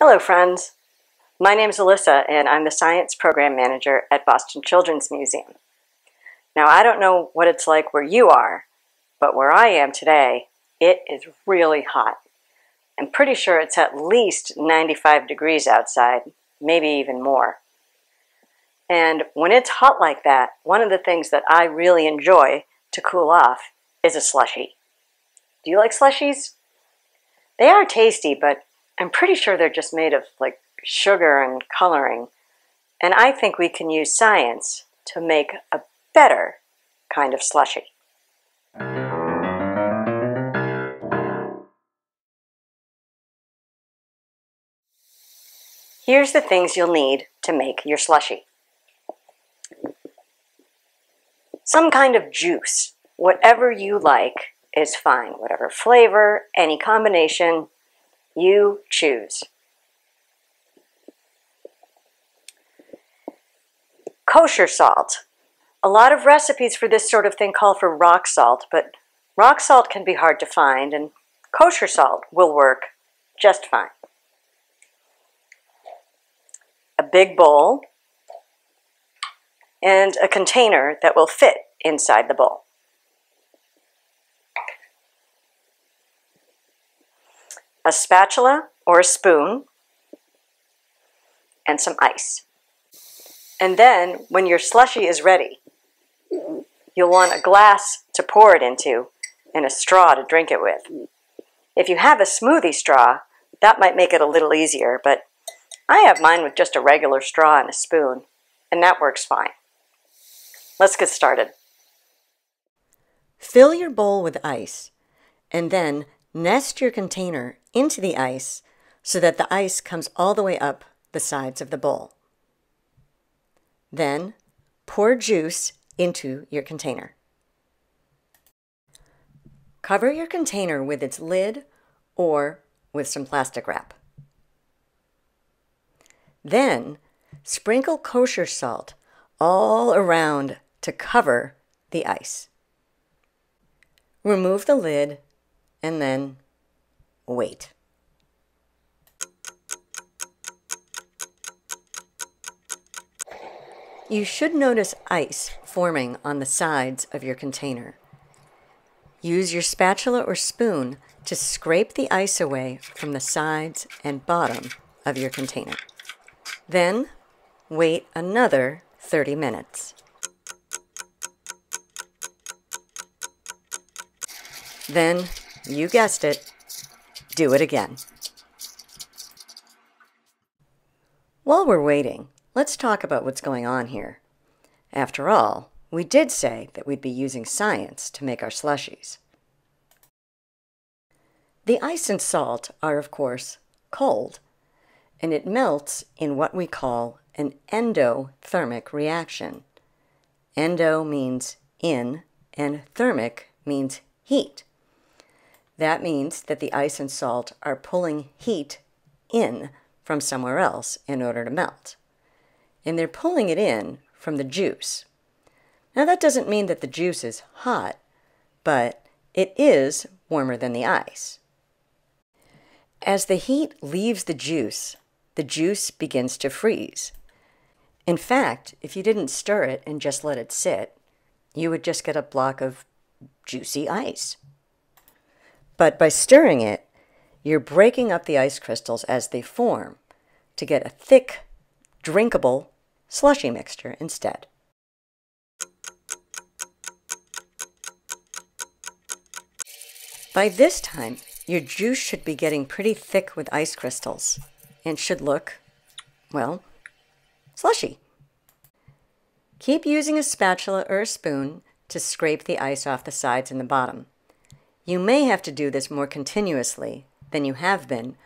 Hello, friends. My name is Alissa, and I'm the Science Program Manager at Boston Children's Museum. Now, I don't know what it's like where you are, but where I am today, it is really hot. I'm pretty sure it's at least 95 degrees outside, maybe even more. And when it's hot like that, one of the things that I really enjoy to cool off is a slushie. Do you like slushies? They are tasty, but I'm pretty sure they're just made of like sugar and coloring. And I think we can use science to make a better kind of slushy. Here's the things you'll need to make your slushy. Some kind of juice, whatever you like is fine. Whatever flavor, any combination, you choose. Kosher salt. A lot of recipes for this sort of thing call for rock salt, but rock salt can be hard to find, and kosher salt will work just fine. A big bowl and a container that will fit inside the bowl. A spatula or a spoon and some ice. And then, when your slushy is ready, you'll want a glass to pour it into and a straw to drink it with. If you have a smoothie straw, that might make it a little easier, but I have mine with just a regular straw and a spoon, and that works fine. Let's get started. Fill your bowl with ice, and then nest your container into the ice so that the ice comes all the way up the sides of the bowl. Then pour juice into your container. Cover your container with its lid or with some plastic wrap. Then sprinkle kosher salt all around to cover the ice. Remove the lid and then wait. You should notice ice forming on the sides of your container. Use your spatula or spoon to scrape the ice away from the sides and bottom of your container. Then wait another 30 minutes. Then, you guessed it, do it again. While we're waiting, let's talk about what's going on here. After all, we did say that we'd be using science to make our slushies. The ice and salt are, of course, cold, and it melts in what we call an endothermic reaction. Endo means in, and thermic means heat. That means that the ice and salt are pulling heat in from somewhere else in order to melt. And they're pulling it in from the juice. Now, that doesn't mean that the juice is hot, but it is warmer than the ice. As the heat leaves the juice, the juice begins to freeze. In fact, if you didn't stir it and just let it sit, you would just get a block of juicy ice. But by stirring it, you're breaking up the ice crystals as they form to get a thick, drinkable slushy mixture instead. By this time, your juice should be getting pretty thick with ice crystals and should look, well, slushy. Keep using a spatula or a spoon to scrape the ice off the sides and the bottom. You may have to do this more continuously than you have been,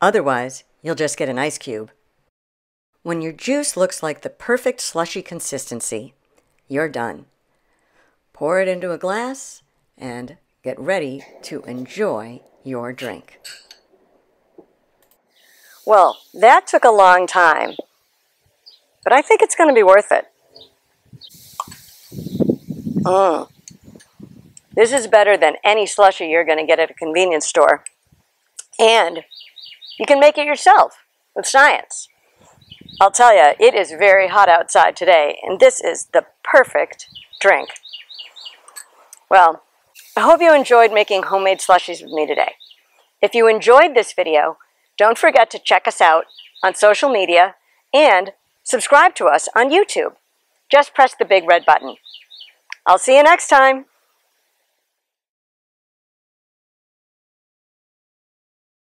otherwise, you'll just get an ice cube. When your juice looks like the perfect slushy consistency, you're done. Pour it into a glass and get ready to enjoy your drink. Well, that took a long time, but I think it's going to be worth it. Mmm. This is better than any slushy you're going to get at a convenience store. And You can make it yourself with science. I'll tell you, it is very hot outside today, and this is the perfect drink. Well, I hope you enjoyed making homemade slushies with me today. If you enjoyed this video, don't forget to check us out on social media and subscribe to us on YouTube. Just press the big red button. I'll see you next time.